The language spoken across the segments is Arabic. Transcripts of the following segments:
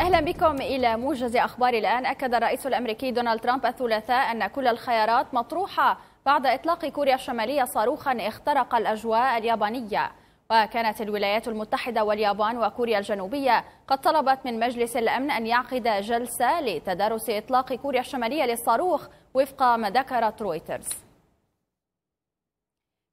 أهلا بكم إلى موجز أخبار الآن. أكد الرئيس الأمريكي دونالد ترامب الثلاثاء أن كل الخيارات مطروحة بعد إطلاق كوريا الشمالية صاروخا اخترق الأجواء اليابانية. وكانت الولايات المتحدة واليابان وكوريا الجنوبية قد طلبت من مجلس الأمن أن يعقد جلسة لتدارس إطلاق كوريا الشمالية للصاروخ وفق ما ذكرت رويترز.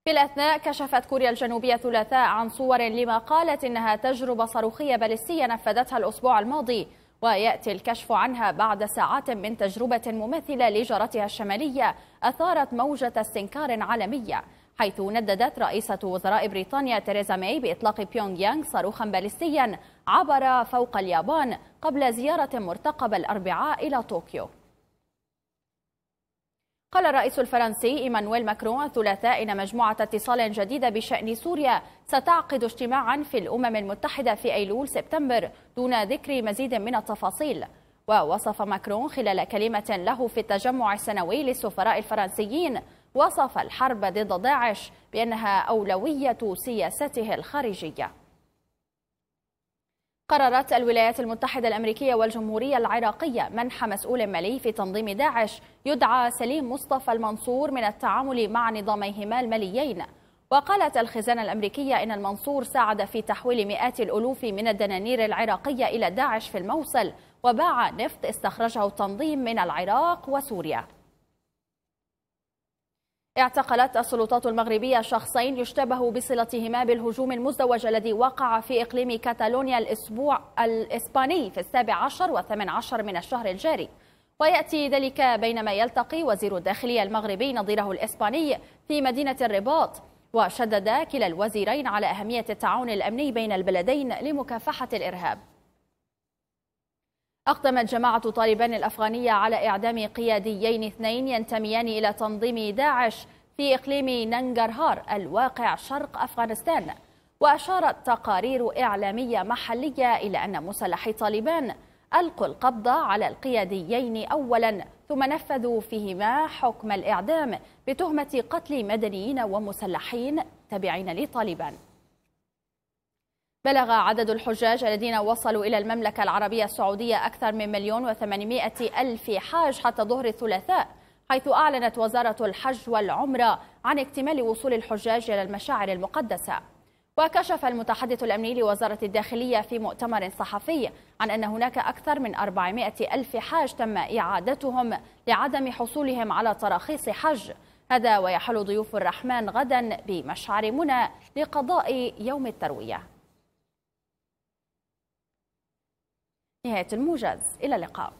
في الأثناء كشفت كوريا الجنوبية الثلاثاء عن صور لما قالت إنها تجربة صاروخية باليستية نفذتها الأسبوع الماضي ويأتي الكشف عنها بعد ساعات من تجربة مماثلة لجارتها الشمالية أثارت موجة استنكار عالمية حيث نددت رئيسة وزراء بريطانيا تيريزا ماي بإطلاق بيونغ يانغ صاروخا باليستيا عبر فوق اليابان قبل زيارة مرتقبة الأربعاء إلى طوكيو. قال الرئيس الفرنسي إيمانويل ماكرون الثلاثاء إن مجموعة اتصال جديدة بشأن سوريا ستعقد اجتماعا في الأمم المتحدة في أيلول سبتمبر دون ذكر مزيد من التفاصيل. ووصف ماكرون خلال كلمة له في التجمع السنوي للسفراء الفرنسيين وصف الحرب ضد داعش بأنها أولوية سياسته الخارجية. قررت الولايات المتحدة الأمريكية والجمهورية العراقية منح مسؤول مالي في تنظيم داعش. يدعى سليم مصطفى المنصور من التعامل مع نظاميهما الماليين. وقالت الخزانة الأمريكية إن المنصور ساعد في تحويل مئات الألوف من الدنانير العراقية إلى داعش في الموصل وباع نفط استخرجه التنظيم من العراق وسوريا. اعتقلت السلطات المغربية شخصين يشتبه بصلتهما بالهجوم المزدوج الذي وقع في إقليم كاتالونيا الأسبوع الإسباني في السابع عشر والثامن عشر من الشهر الجاري. ويأتي ذلك بينما يلتقي وزير الداخلية المغربي نظيره الإسباني في مدينة الرباط وشدد كلا الوزيرين على أهمية التعاون الأمني بين البلدين لمكافحة الإرهاب. أقدمت جماعة طالبان الأفغانية على إعدام قياديين اثنين ينتميان إلى تنظيم داعش في إقليم ننجرهار الواقع شرق أفغانستان وأشارت تقارير إعلامية محلية إلى أن مسلحي طالبان ألقوا القبض على القياديين أولا ثم نفذوا فيهما حكم الإعدام بتهمة قتل مدنيين ومسلحين تابعين لطالبان. بلغ عدد الحجاج الذين وصلوا إلى المملكة العربية السعودية أكثر من مليون وثمانمائة ألف حاج حتى ظهر الثلاثاء حيث أعلنت وزارة الحج والعمرة عن اكتمال وصول الحجاج إلى المشاعر المقدسة. وكشف المتحدث الأمني لوزارة الداخلية في مؤتمر صحفي عن أن هناك أكثر من 400 ألف حاج تم إعادتهم لعدم حصولهم على تراخيص حج. هذا ويحل ضيوف الرحمن غدا بمشعر منى لقضاء يوم التروية. نهاية الموجز. إلى اللقاء.